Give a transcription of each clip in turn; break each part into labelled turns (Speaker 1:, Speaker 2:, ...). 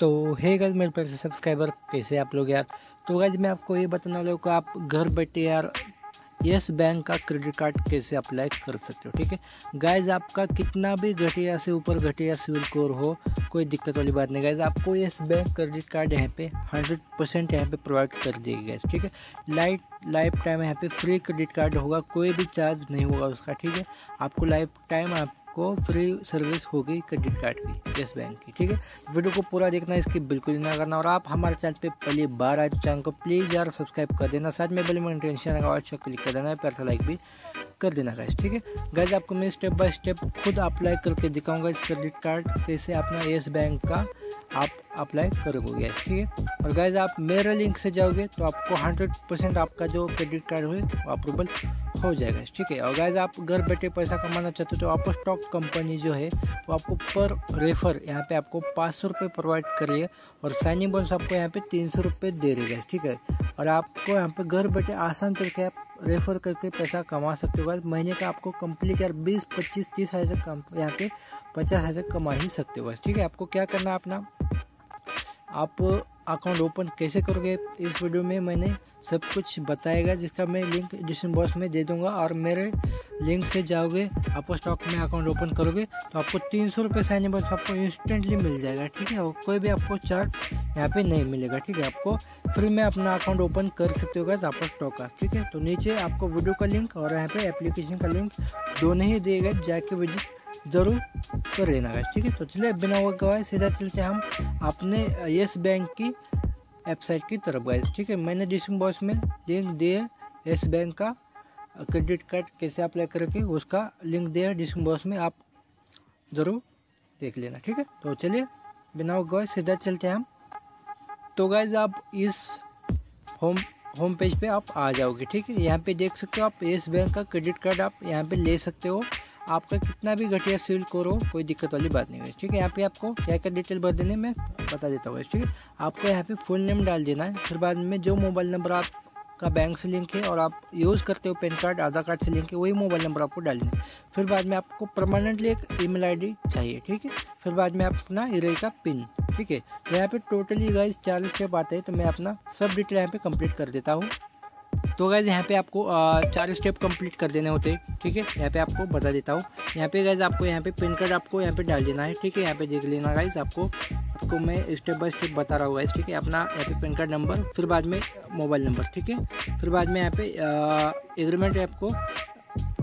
Speaker 1: तो है गज मेरे पैसे सब्सक्राइबर कैसे आप लोग यार? तो गज मैं आपको ये बताने हूँ कि आप घर बैठे यार यस बैंक का क्रेडिट कार्ड कैसे अप्लाई कर सकते हो, ठीक है? गाइज़ आपका कितना भी घटिया से ऊपर घटिया सिविल स्कोर हो, कोई दिक्कत वाली बात नहीं। गाइज़ आपको यस बैंक क्रेडिट कार्ड यहाँ पे 100 परसेंट यहाँ पे प्रोवाइड कर देगी गाइज़ ठीक है? लाइट लाइफ टाइम यहाँ पे फ्री क्रेडिट कार्ड होगा, कोई भी चार्ज नहीं होगा उसका, ठीक है? आपको लाइफ टाइम आप आपको फ्री सर्विस होगी क्रेडिट कार्ड की येस बैंक की, ठीक है? वीडियो को पूरा देखना, इसकी बिल्कुल ना करना और आप हमारे चैनल पे पहली बार आए चैनल को प्लीज़ यार सब्सक्राइब कर देना। साथ में बेल टेंशन और अच्छा क्लिक कर देना पैसा लाइक भी कर देना गैस ठीक है? गैस आपको मैं स्टेप बाय स्टेप खुद अप्लाई करके दिखाऊँगा इस क्रेडिट कार्ड कैसे अपना येस बैंक का आप अप्लाई करोगे, ठीक है? और गैस आप मेरे लिंक से जाओगे तो आपको हंड्रेड परसेंट आपका जो क्रेडिट कार्ड हुए, वो अप्रूवल हो जाएगा, ठीक है? और गैस आप घर बैठे पैसा कमाना चाहते हो तो आपको स्टॉक कंपनी जो है, वो आपको पर रेफर यहाँ पे आपको पाँच सौ रुपये प्रोवाइड कर रही है, और साइनिंग बोनस आपको यहाँ पे तीन सौ रुपये दे रही है ठीक है? और आपको यहाँ पे घर बैठे आसान तरीके आप रेफर करके पैसा कमा सकते हो महीने का आपको कंप्लीट यार बीस, पच्चीस, तीस हज़ार यहाँ पे पचास हज़ार कमा ही सकते हो ठीक है? आपको क्या करना है अपना? आप अकाउंट ओपन कैसे करोगे? इस वीडियो में मैंने सब कुछ बताएगा, जिसका मैं लिंक डिस्क्रिप्शन बॉक्स में दे दूँगा। और मेरे लिंक से जाओगे आप स्टॉक में अकाउंट ओपन करोगे तो आपको तीन सौ रुपये साइन बॉक्स आपको इंस्टेंटली मिल जाएगा, ठीक है? और कोई भी आपको चार्ट यहाँ पे नहीं मिलेगा, ठीक है? आपको फ्री में अपना अकाउंट ओपन कर सकते हो आप स्टॉक का, ठीक है? तो नीचे आपको वीडियो का लिंक और यहाँ पे एप्लीकेशन का लिंक दोनों ही दिए गए, जाके विज़िट ज़रूर कर लेना है ठीक है? तो चलिए बिना वो गवाए सीधा चलते हम अपने येस बैंक की वेबसाइट की तरफ़ गए ठीक है? मैंने डिस्क्रिप्शन बॉक्स में लिंक दिए येस बैंक का क्रेडिट कार्ड कैसे अप्लाई करके उसका लिंक दिया डिस्क्रिप्शन बॉक्स में आप ज़रूर देख लेना, ठीक है? तो चलिए, बिना गए सीधा चलते हैं हम। तो गाइज़ आप इस होम होम पेज पे आप आ जाओगे, ठीक है? यहाँ पे देख सकते हो आप येस बैंक का क्रेडिट कार्ड आप यहाँ पे ले सकते हो। आपका कितना भी घटिया सिविल स्कोर हो, कोई दिक्कत वाली बात नहीं है। ठीक है, यहाँ पे आपको क्या क्या डिटेल भर देने में बता देता हूँ। ठीक है, आपको यहाँ पे फुल नेम डाल देना है। फिर बाद में जो मोबाइल नंबर आप का बैंक से लिंक है और आप यूज़ करते हो पैन कार्ड आधार कार्ड से लिंक है, वही मोबाइल नंबर आपको डाल देना फिर बाद में आपको परमानेंटली एक ईमेल आईडी चाहिए, ठीक है? फिर बाद में अपना इरे का पिन ठीक है? तो यहाँ पे टोटली गाइज़ चार स्टेप आते हैं तो मैं अपना सब डिटेल यहाँ पे कंप्लीट कर देता हूँ। तो गैज़ यहाँ पे आपको चार स्टेप कंप्लीट कर देने होते हैं ठीक है? यहाँ पे आपको बता देता हूँ। यहाँ पे गैज़ आपको यहाँ पे पिन कार्ड आपको यहाँ पे डाल देना है, ठीक है? यहाँ पे देख लेना गाइज़ आपको आपको मैं स्टेप बाय स्टेप बता रहा हूँ गाइज़ ठीक है? अपना यहाँ पे पिन कार्ड नंबर फिर बाद में मोबाइल नंबर ठीक है? फिर बाद में यहाँ पे एग्रीमेंट आपको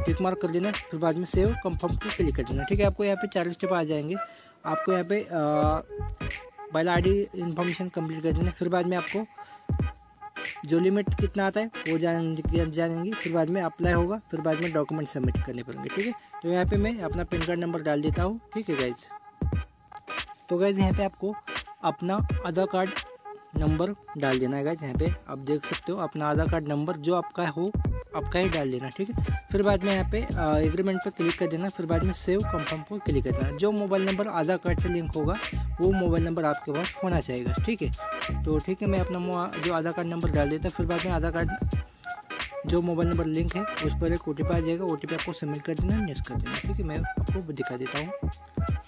Speaker 1: टिक मार्क कर देना, फिर बाद में सेव कंफर्म को क्लिक कर देना, ठीक है? आपको यहाँ पे चार स्टेप आ जाएँगे। आपको यहाँ पे पहला आई डी इन्फॉर्मेशन कंप्लीट कर देना, फिर बाद में आपको जो लिमिट कितना आता है, वो जान जानेंगे। फिर बाद में अप्लाई होगा, फिर बाद में डॉक्यूमेंट सबमिट करने पड़ेंगे, ठीक है? तो यहाँ पे मैं अपना पैन कार्ड नंबर डाल देता हूँ, ठीक है गाइज़ तो गाइज़ यहाँ पे आपको अपना आधार कार्ड नंबर डाल देना है गाइज़ यहाँ पे। आप देख सकते हो, अपना आधार कार्ड नंबर जो आपका हो, आपका ही डाल देना, ठीक है? फिर बाद में यहाँ पे एग्रीमेंट पर क्लिक कर देना, फिर बाद में सेव कंफर्म पर क्लिक कर देना। जो मोबाइल नंबर आधार कार्ड से लिंक होगा, वो मोबाइल नंबर आपके पास होना चाहिए ठीक है? तो ठीक है, मैं अपना जो आधार कार्ड नंबर डाल देता फिर बाद में आधार कार्ड जो मोबाइल नंबर लिंक है, उस पर एक ओटीपी आ जाएगा ओटीपी आपको सबमिट कर देना नेक्स्ट कर देना, ठीक है? मैं आपको दिखा देता हूँ।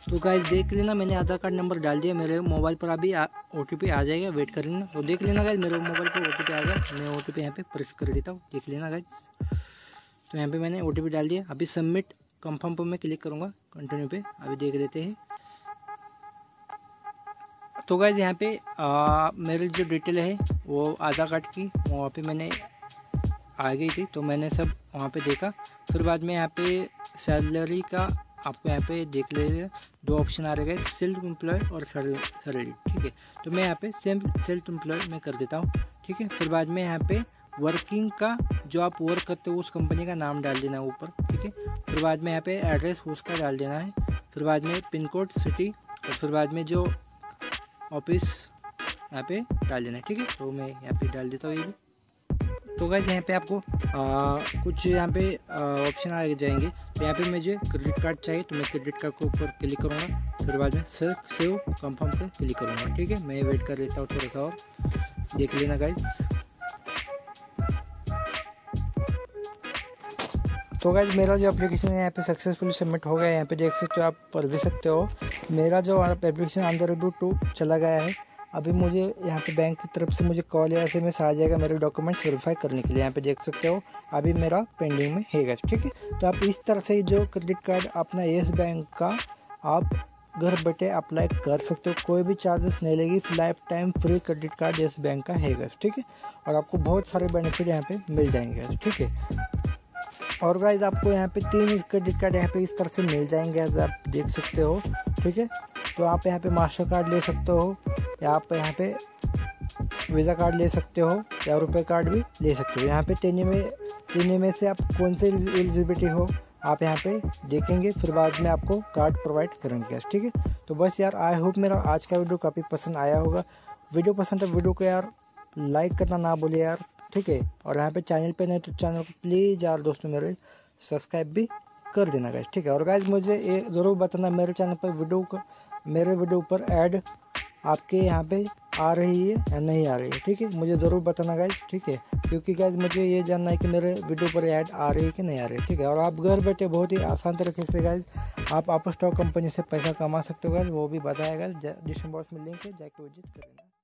Speaker 1: तो गाइस देख लेना मैंने आधार कार्ड नंबर डाल दिया मेरे मोबाइल पर अभी ओ टी आ जाएगा वेट कर लेना। तो देख लेना गाइज़ मेरे मोबाइल पर ओ टी आ गया मैं ओ टी यहाँ पे प्रेस कर देता हूँ देख लेना गाइज़ तो यहाँ पे मैंने ओटीपी डाल दिया। अभी सबमिट कंफर्म पर मैं क्लिक करूँगा कंटिन्यू पे अभी देख लेते हैं। तो गाइज़ यहाँ पे आ, मेरी जो डिटेल है वो आधार कार्ड की वहाँ पे मैंने आ गई थी तो मैंने सब वहाँ पे देखा। फिर बाद में यहाँ पे सैलरी का आपको यहाँ पे देख लीजिए दो ऑप्शन आ रहे हैं सेल्फ एम्प्लॉय और सैलरी ठीक है? तो मैं यहाँ पे सेम सेल्फ एम्प्लॉय में कर देता हूँ ठीक है? फिर बाद में यहाँ पे वर्किंग का जो आप वर्क करते हो उस कंपनी का नाम डाल देना है ऊपर ठीक है? फिर बाद में यहाँ पे एड्रेस उसका डाल देना है फिर बाद में पिन कोड सिटी और फिर बाद में जो ऑफ़िस यहाँ पे डाल देना है ठीक है? तो मैं यहाँ पे डाल देता हूँ ये तो गैस यहाँ पे आपको आ, कुछ यहाँ पे ऑप्शन आ जाएँगे। तो यहाँ पे मुझे क्रेडिट कार्ड चाहिए तो मैं क्रेडिट कार्ड के ऊपर क्लिक करूँगा। फिर बाद में सिर्फ़ सेव कंफर्म पे क्लिक करूँगा, ठीक है? मैं वेट कर लेता हूँ थोड़ा सा और। देख लेना गाइज़ तो गाइज़ मेरा जो एप्लीकेशन है यहाँ पे सक्सेसफुली सबमिट हो गया है, यहाँ पे देख सकते हो आप, पढ़ भी सकते हो। मेरा जो एप्लीकेशन अंदर रिव्यू टू चला गया है अभी मुझे यहाँ पे बैंक की तरफ़ से मुझे कॉल या एस एम आ जाएगा मेरे डॉक्यूमेंट्स वेरीफाई करने के लिए। यहाँ पे देख सकते हो, अभी मेरा पेंडिंग में है ठीक है? तो आप इस तरह से जो क्रेडिट कार्ड अपना येस बैंक का आप घर बैठे अप्लाई कर सकते हो। कोई भी चार्जेस नहीं लेगी lifetime free credit card Yes Bank का है ठीक है? और आपको बहुत सारे बेनिफिट यहाँ पे मिल जाएँगे ठीक है? और गाइज़ आपको यहाँ पे तीन क्रेडिट कार्ड यहाँ पे इस तरह से मिल जाएँगे आप देख सकते हो, ठीक है? तो आप यहाँ पे मास्टर कार्ड ले सकते हो, या आप यहाँ पे वीज़ा कार्ड ले सकते हो, या रुपए कार्ड भी ले सकते हो। यहाँ पे तीन में तीन में से आप कौन से एलिजिबिलिटी हो, आप यहाँ पे देखेंगे, फिर बाद में आपको कार्ड प्रोवाइड करेंगे ठीक है? तो बस यार आई होप मेरा आज का वीडियो काफ़ी पसंद आया होगा। वीडियो पसंद है वीडियो को यार लाइक करना ना बोले यार, ठीक है? और यहाँ पे चैनल पे नहीं तो चैनल को प्लीज़ यार दोस्तों मेरे सब्सक्राइब भी कर देना गाइज़ ठीक है? और गाइज़ मुझे ये ज़रूर बताना, मेरे चैनल पर वीडियो मेरे वीडियो पर ऐड आपके यहाँ पे आ रही है या नहीं आ रही है? ठीक है, मुझे ज़रूर बताना गाइज़ ठीक है? क्योंकि गाइज़ मुझे ये जानना है कि मेरे वीडियो पर ऐड आ रही है कि नहीं आ रही है, ठीक है? और आप घर बैठे बहुत ही आसान तरीके से गाइज़ आप आप स्टॉक कंपनी से पैसा कमा सकते हो गाइज़ वो भी बताएगा डिस्क्रिप्शन बॉक्स में लिंक है, जाके विज़िट करेंगे